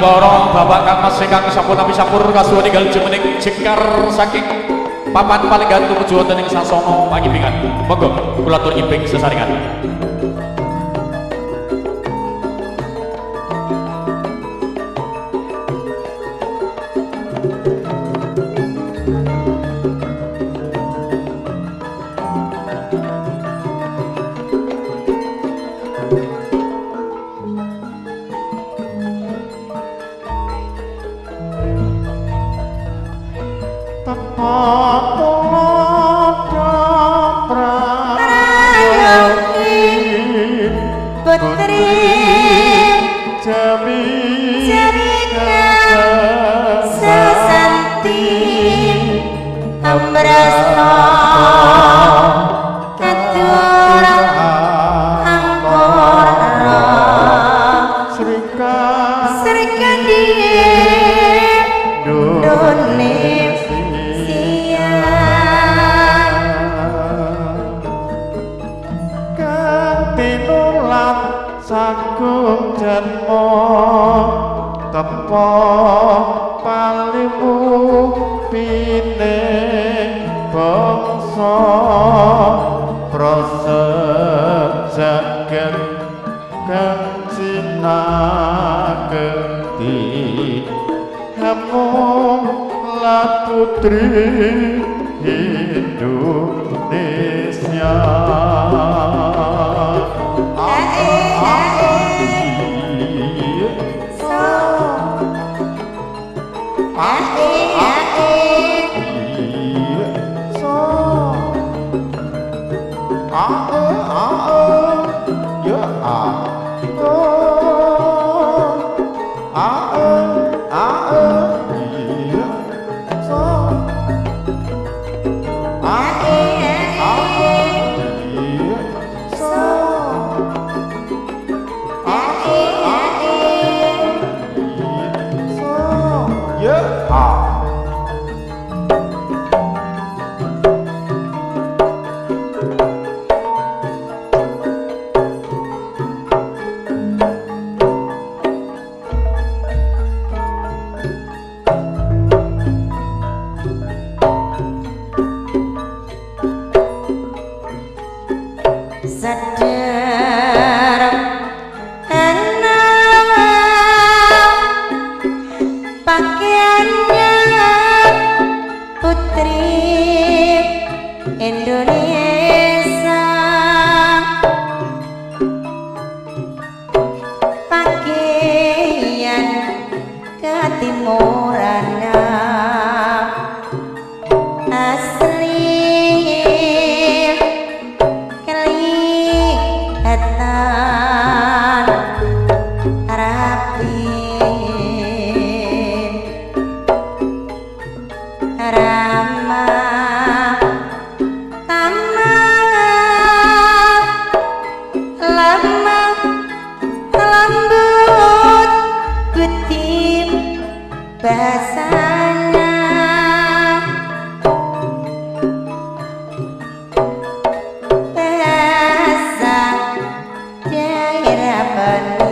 Boro Bapak Kamas Sekang Sampun nabi Sampur Kasuwa Ninggal Jemenik Jengkar Saking Papan Paling Gantung Juwatan Ing Sasono Pagi Pingan Mogo Kulatur Iping Sesaringan. and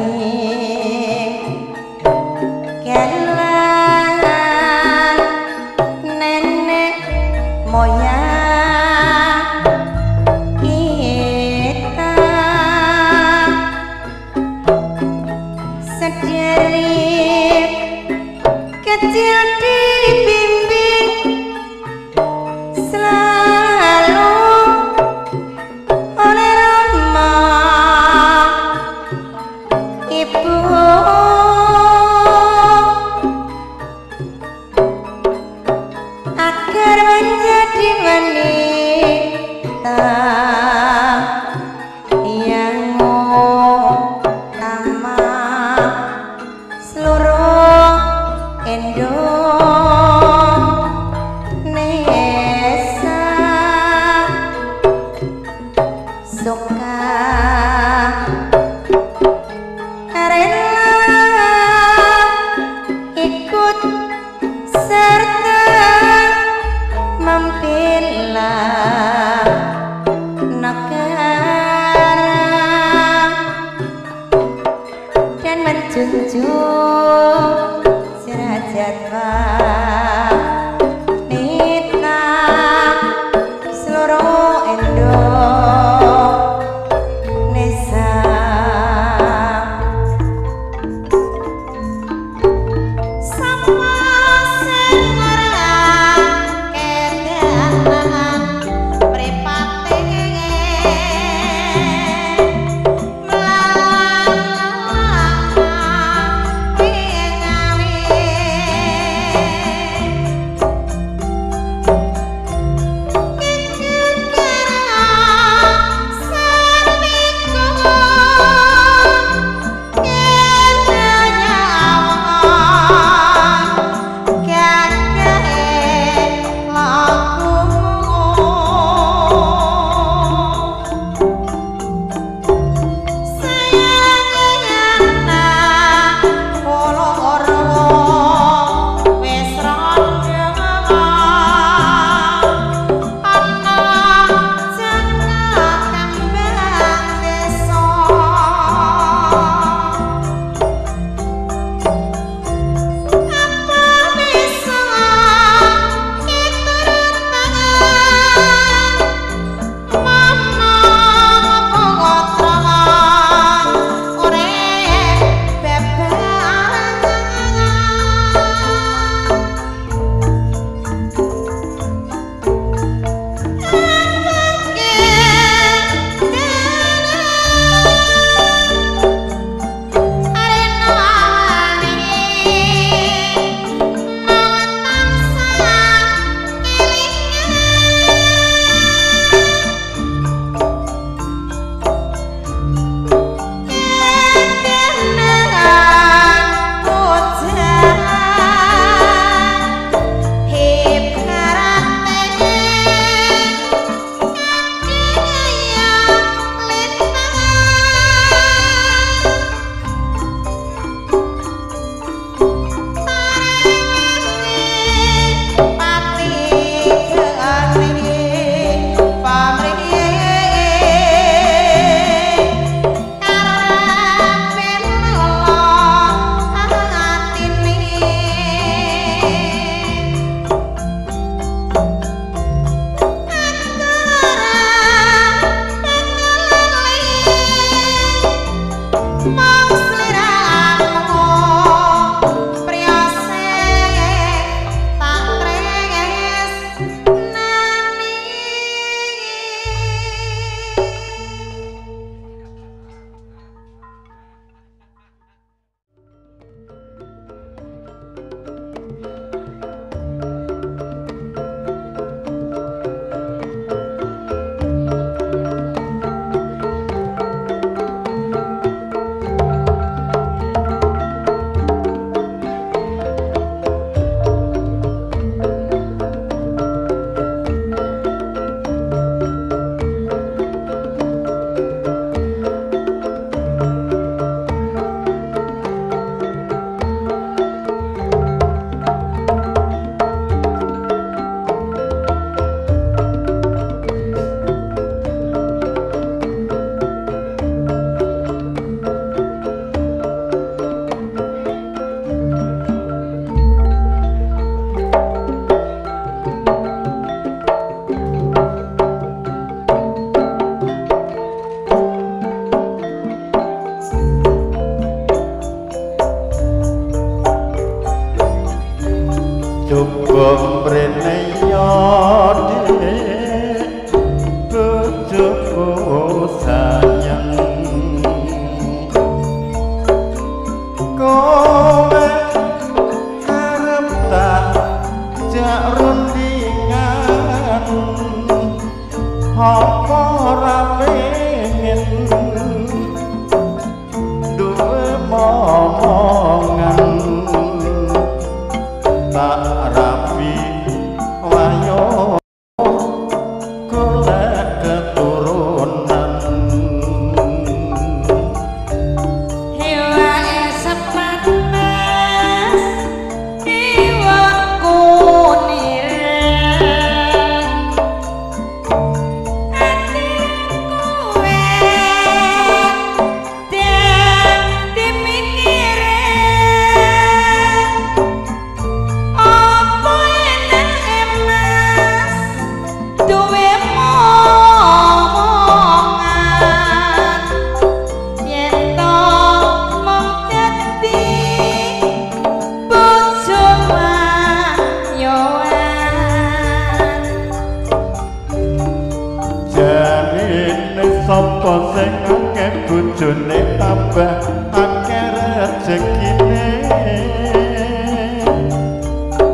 rezekine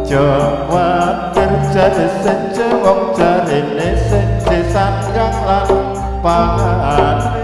Jawa kerja wong jarene sejesan kang lan pahane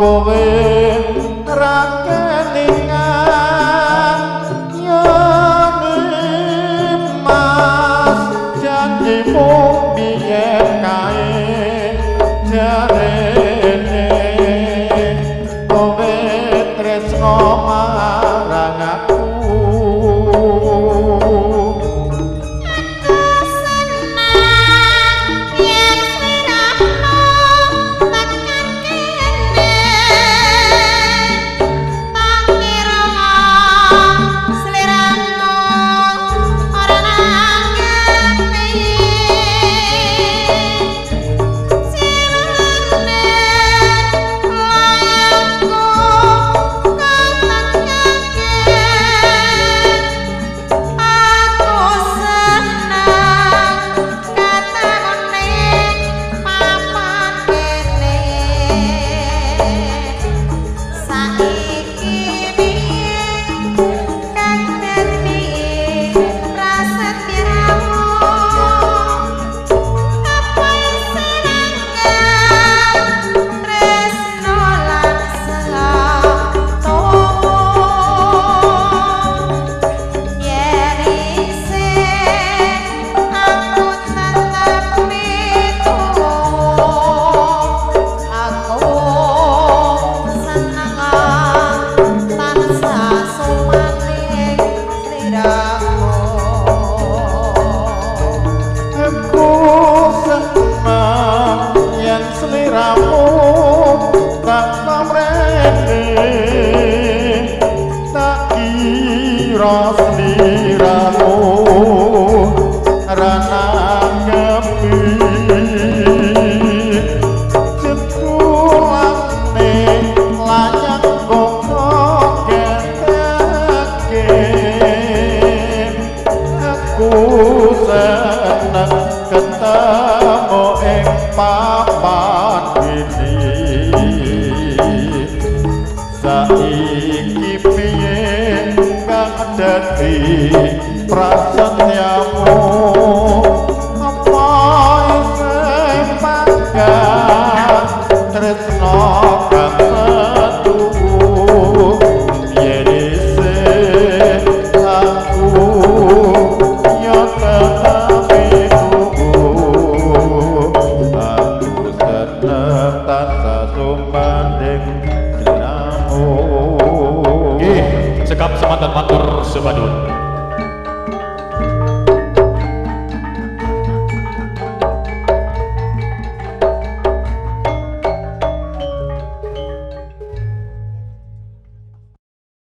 temporaire.